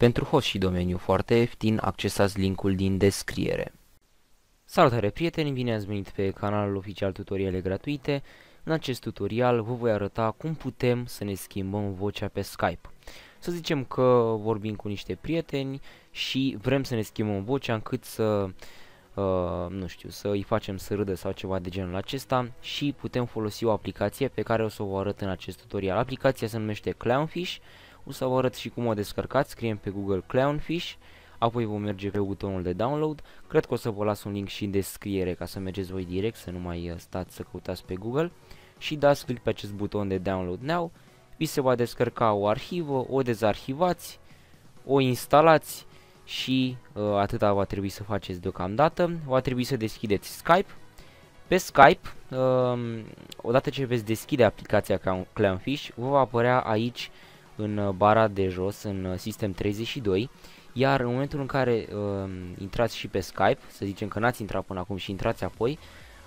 Pentru host și domeniu foarte ieftin, accesați linkul din descriere. Salutare prieteni, bine ați venit pe canalul oficial tutoriale gratuite. În acest tutorial vă voi arăta cum putem să ne schimbăm vocea pe Skype. Să zicem că vorbim cu niște prieteni și vrem să ne schimbăm vocea încât să, uh, nu știu, să îi facem să râdă sau ceva de genul acesta și putem folosi o aplicație pe care o să o arăt în acest tutorial. Aplicația se numește Clownfish o să vă arăt și cum o descărcați, scriem pe Google Clownfish, apoi vom merge pe butonul de download, cred că o să vă las un link și în descriere ca să mergeți voi direct, să nu mai uh, stați să căutați pe Google. Și dați click pe acest buton de download now, vi se va descărca o arhivă, o dezarhivați, o instalați și uh, atâta va trebui să faceți deocamdată, va trebui să deschideți Skype, pe Skype, uh, odată ce veți deschide aplicația Clownfish, vă va apărea aici în uh, bara de jos, în uh, System 32, iar în momentul în care uh, intrați și pe Skype, să zicem că n-ați intrat până acum și intrați apoi,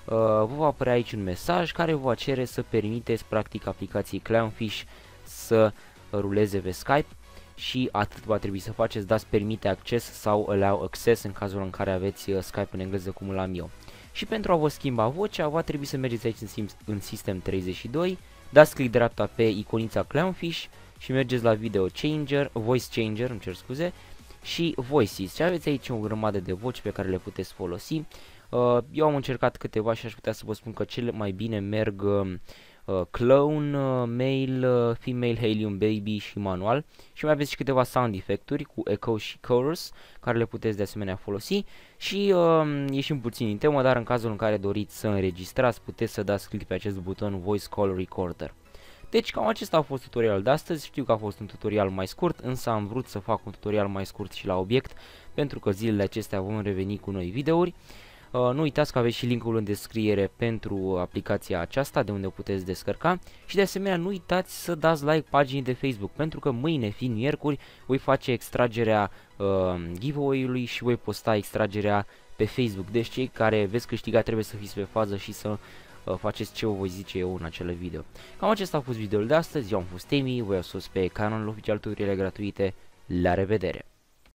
uh, vă va apărea aici un mesaj care vă va cere să permiteți practic aplicației Clownfish să ruleze pe Skype și atât va trebui să faceți, dați permite acces sau allow access în cazul în care aveți uh, Skype în engleză cum îl am eu. Și pentru a vă schimba vocea, va trebui să mergeți aici în, în System 32, dați click dreapta pe iconița Clownfish și mergeți la video changer, voice changer, îmi cer scuze, și voices. Și aveți aici o grămadă de voci pe care le puteți folosi. Uh, eu am încercat câteva și aș putea să vă spun că cele mai bine merg uh, uh, clone, uh, male, uh, female, helium, baby și manual. Și mai aveți și câteva sound effecturi cu echo și chorus care le puteți de asemenea folosi. Și uh, ieșim puțin din temă, dar în cazul în care doriți să înregistrați, puteți să dați click pe acest buton Voice Call Recorder. Deci cam acesta a fost tutorialul de astăzi, știu că a fost un tutorial mai scurt, însă am vrut să fac un tutorial mai scurt și la obiect, pentru că zilele acestea vom reveni cu noi videouri. Uh, nu uitați că aveți și linkul în descriere pentru aplicația aceasta de unde puteți descărca și de asemenea nu uitați să dați like paginii de Facebook pentru că mâine, fiind miercuri, voi face extragerea uh, giveaway-ului și voi posta extragerea pe Facebook. Deci cei care veți câștiga trebuie să fiți pe fază și să uh, faceți ce vă voi zice eu în acele video. Cam acesta a fost videoul de astăzi, eu am fost Amy, voi au sus pe canalul oficial tutoriale gratuite, la revedere!